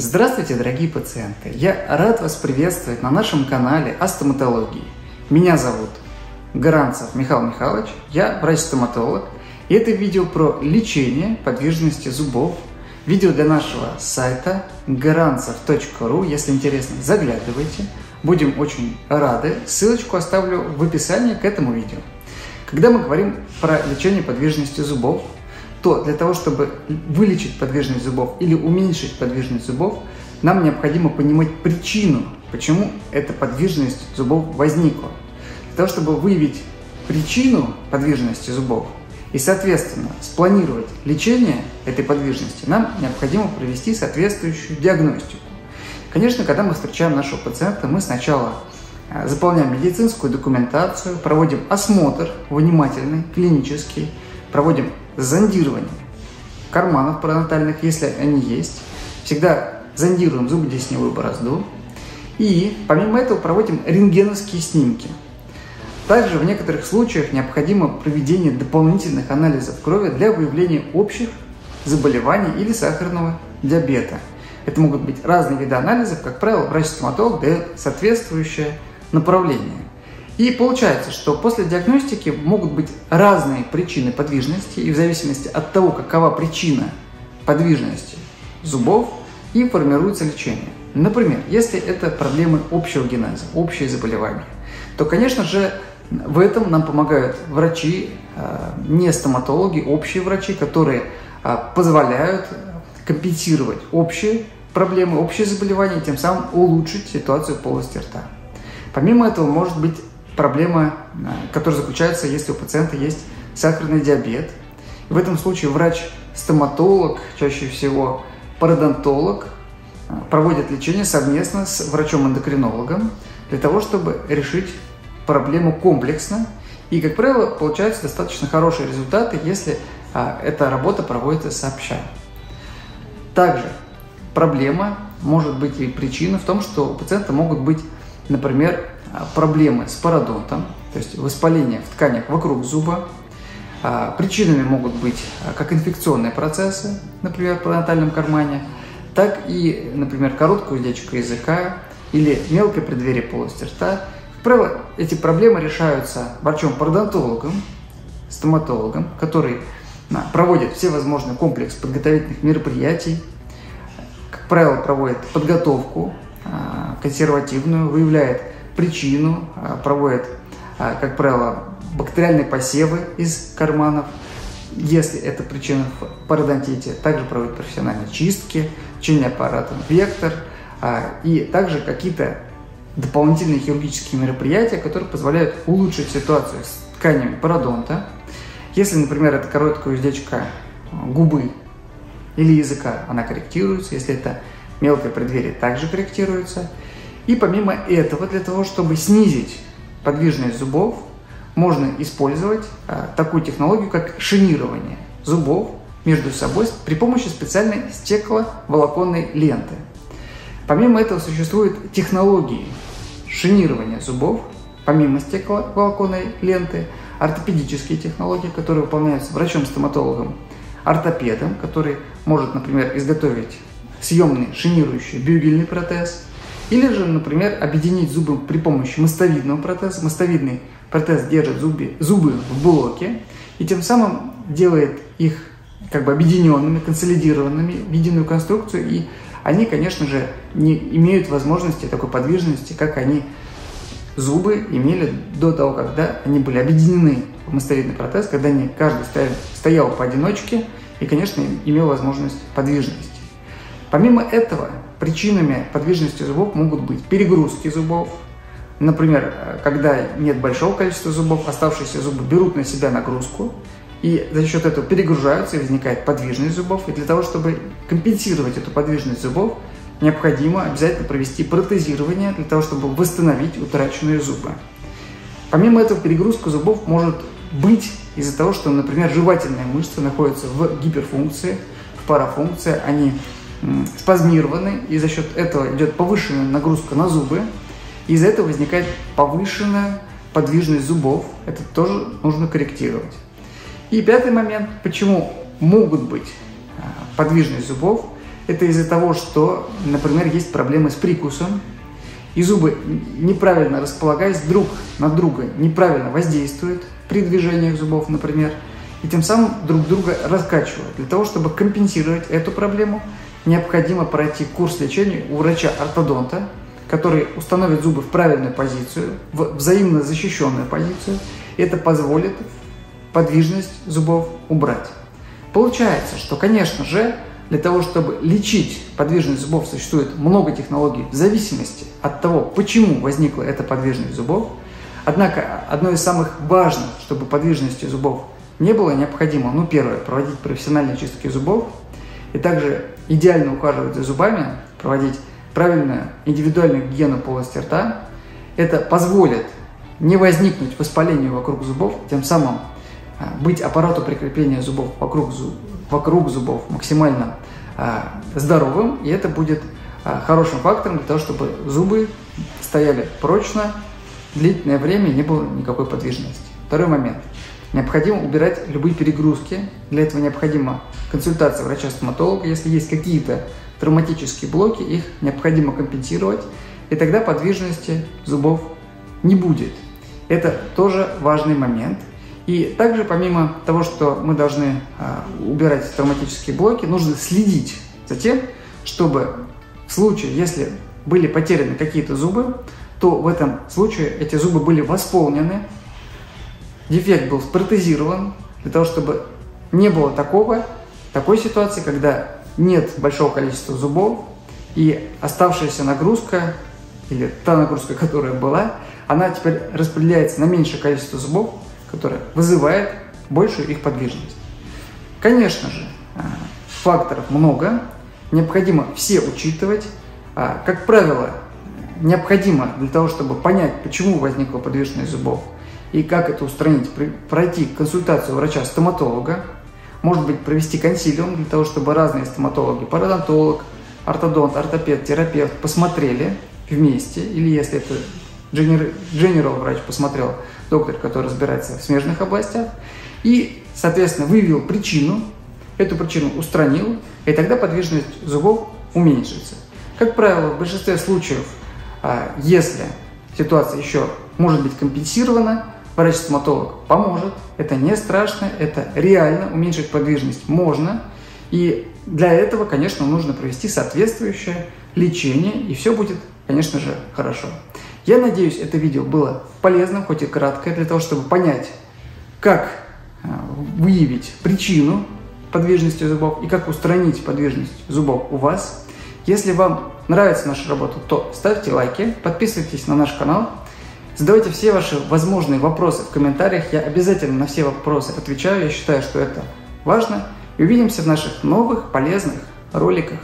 Здравствуйте, дорогие пациенты! Я рад вас приветствовать на нашем канале о стоматологии. Меня зовут Гаранцев Михаил Михайлович, я врач-стоматолог, и это видео про лечение подвижности зубов. Видео для нашего сайта garanцев.ру, если интересно, заглядывайте. Будем очень рады. Ссылочку оставлю в описании к этому видео. Когда мы говорим про лечение подвижности зубов, то для того, чтобы вылечить подвижность зубов или уменьшить подвижность зубов, нам необходимо понимать причину, почему эта подвижность зубов возникла. Для того, чтобы выявить причину подвижности зубов и, соответственно, спланировать лечение этой подвижности, нам необходимо провести соответствующую диагностику. Конечно, когда мы встречаем нашего пациента, мы сначала э, заполняем медицинскую документацию, проводим осмотр внимательный, клинический, проводим зондирование карманов паранатальных, если они есть. Всегда зондируем зубодесневую борозду. И помимо этого проводим рентгеновские снимки. Также в некоторых случаях необходимо проведение дополнительных анализов крови для выявления общих заболеваний или сахарного диабета. Это могут быть разные виды анализов, как правило, врач-стоматолог дает соответствующее направление. И получается, что после диагностики могут быть разные причины подвижности, и в зависимости от того, какова причина подвижности зубов, и формируется лечение. Например, если это проблемы общего генеза, общие заболевания, то, конечно же, в этом нам помогают врачи, а, не стоматологи, общие врачи, которые а, позволяют компенсировать общие проблемы, общие заболевания, тем самым улучшить ситуацию в полости рта. Помимо этого может быть проблема, э, которая заключается, если у пациента есть сахарный диабет. в этом случае врач-стоматолог, чаще всего пародонтолог, э, проводит лечение совместно с врачом-эндокринологом для того, чтобы решить проблему комплексно. И, как правило, получаются достаточно хорошие результаты, если а, эта работа проводится сообща. Также проблема может быть и причина в том, что у пациента могут быть, например, проблемы с пародонтом, то есть воспаление в тканях вокруг зуба. А, причинами могут быть а, как инфекционные процессы, например, в паронатальном кармане, так и, например, короткая уздечка языка или мелкое преддверие полости рта. Как правило, эти проблемы решаются врачом-пародонтологом, стоматологом, который проводит все возможные комплекс подготовительных мероприятий, как правило, проводит подготовку консервативную, выявляет причину, а, проводят, а, как правило, бактериальные посевы из карманов. Если это причина в пародонтите, также проводят профессиональные чистки, лечение аппаратом «Вектор» а, и также какие-то дополнительные хирургические мероприятия, которые позволяют улучшить ситуацию с тканями пародонта. Если, например, это короткая уздечка губы или языка, она корректируется. Если это мелкое преддверие, также корректируется. И помимо этого, для того, чтобы снизить подвижность зубов, можно использовать а, такую технологию, как шинирование зубов между собой при помощи специальной стекловолоконной ленты. Помимо этого существуют технологии шинирования зубов, помимо стекловолоконной ленты, ортопедические технологии, которые выполняются врачом-стоматологом, ортопедом, который может, например, изготовить съемный шинирующий бюгельный протез – или же, например, объединить зубы при помощи мостовидного протеза. Мостовидный протез держит зубы, зубы в блоке и тем самым делает их как бы объединенными, консолидированными в единую конструкцию. И они, конечно же, не имеют возможности такой подвижности, как они зубы имели до того, когда они были объединены в мостовидный протез, когда они каждый стоял, стоял поодиночке и, конечно, имел возможность подвижности. Помимо этого, причинами подвижности зубов могут быть перегрузки зубов. Например, когда нет большого количества зубов, оставшиеся зубы берут на себя нагрузку, и за счет этого перегружаются и возникает подвижность зубов. И для того, чтобы компенсировать эту подвижность зубов, необходимо обязательно провести протезирование для того, чтобы восстановить утраченные зубы. Помимо этого, перегрузка зубов может быть из-за того, что, например, жевательные мышцы находятся в гиперфункции, в парафункции, они спазмированы, и за счет этого идет повышенная нагрузка на зубы, и из-за этого возникает повышенная подвижность зубов. Это тоже нужно корректировать. И пятый момент, почему могут быть а, подвижность зубов, Это из-за того, что, например, есть проблемы с прикусом, и зубы, неправильно располагаясь друг на друга, неправильно воздействуют при движениях зубов, например, и тем самым друг друга раскачивают. Для того, чтобы компенсировать эту проблему, необходимо пройти курс лечения у врача-ортодонта, который установит зубы в правильную позицию, в взаимно защищенную позицию. Это позволит подвижность зубов убрать. Получается, что, конечно же, для того, чтобы лечить подвижность зубов, существует много технологий в зависимости от того, почему возникла эта подвижность зубов. Однако, одно из самых важных, чтобы подвижности зубов не было, необходимо, ну, первое, проводить профессиональные чистки зубов, и также идеально ухаживать за зубами, проводить правильную индивидуальную гигиену полости рта. Это позволит не возникнуть воспалению вокруг зубов, тем самым а, быть аппарату прикрепления зубов вокруг, зуб, вокруг зубов максимально а, здоровым, и это будет а, хорошим фактором для того, чтобы зубы стояли прочно, длительное время и не было никакой подвижности. Второй момент. Необходимо убирать любые перегрузки. Для этого необходима консультация врача-стоматолога. Если есть какие-то травматические блоки, их необходимо компенсировать, и тогда подвижности зубов не будет. Это тоже важный момент. И также, помимо того, что мы должны а, убирать травматические блоки, нужно следить за тем, чтобы в случае, если были потеряны какие-то зубы, то в этом случае эти зубы были восполнены, дефект был спротезирован, для того, чтобы не было такого, такой ситуации, когда нет большого количества зубов, и оставшаяся нагрузка, или та нагрузка, которая была, она теперь распределяется на меньшее количество зубов, которая вызывает большую их подвижность. Конечно же, а, факторов много, необходимо все учитывать. А, как правило, необходимо для того, чтобы понять, почему возникла подвижность зубов и как это устранить, пройти консультацию врача-стоматолога, может быть, провести консилиум для того, чтобы разные стоматологи, пародонтолог, ортодонт, ортопед, терапевт посмотрели вместе, или если это General врач посмотрел, доктор, который разбирается в смежных областях, и, соответственно, выявил причину, эту причину устранил, и тогда подвижность зубов уменьшится. Как правило, в большинстве случаев, а, если ситуация еще может быть компенсирована, врач-стоматолог поможет, это не страшно, это реально, уменьшить подвижность можно, и для этого, конечно, нужно провести соответствующее лечение, и все будет, конечно же, хорошо. Я надеюсь, это видео было полезным, хоть и краткое, для того, чтобы понять, как э, выявить причину подвижности зубов и как устранить подвижность зубов у вас. Если вам нравится наша работа, то ставьте лайки, подписывайтесь на наш канал, задавайте все ваши возможные вопросы в комментариях. Я обязательно на все вопросы отвечаю, я считаю, что это важно. И увидимся в наших новых полезных роликах.